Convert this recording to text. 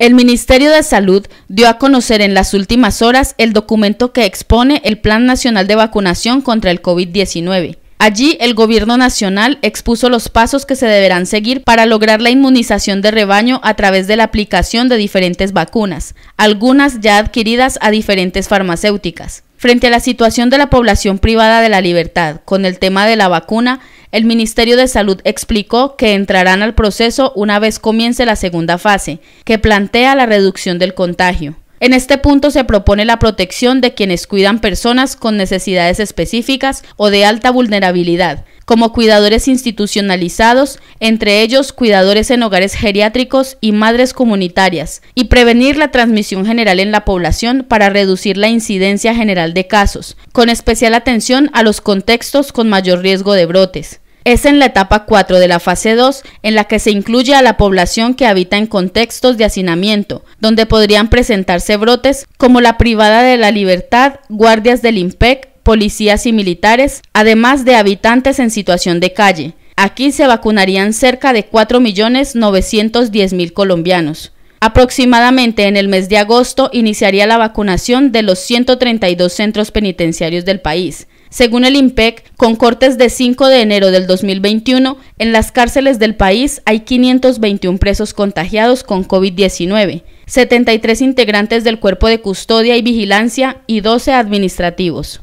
El Ministerio de Salud dio a conocer en las últimas horas el documento que expone el Plan Nacional de Vacunación contra el COVID-19. Allí el Gobierno Nacional expuso los pasos que se deberán seguir para lograr la inmunización de rebaño a través de la aplicación de diferentes vacunas, algunas ya adquiridas a diferentes farmacéuticas. Frente a la situación de la población privada de la libertad con el tema de la vacuna, el Ministerio de Salud explicó que entrarán al proceso una vez comience la segunda fase, que plantea la reducción del contagio. En este punto se propone la protección de quienes cuidan personas con necesidades específicas o de alta vulnerabilidad, como cuidadores institucionalizados, entre ellos cuidadores en hogares geriátricos y madres comunitarias, y prevenir la transmisión general en la población para reducir la incidencia general de casos, con especial atención a los contextos con mayor riesgo de brotes. Es en la etapa 4 de la fase 2 en la que se incluye a la población que habita en contextos de hacinamiento, donde podrían presentarse brotes como la privada de la libertad, guardias del IMPEC, policías y militares, además de habitantes en situación de calle. Aquí se vacunarían cerca de 4.910.000 colombianos. Aproximadamente en el mes de agosto iniciaría la vacunación de los 132 centros penitenciarios del país. Según el IMPEC, con cortes de 5 de enero del 2021, en las cárceles del país hay 521 presos contagiados con COVID-19, 73 integrantes del cuerpo de custodia y vigilancia y 12 administrativos.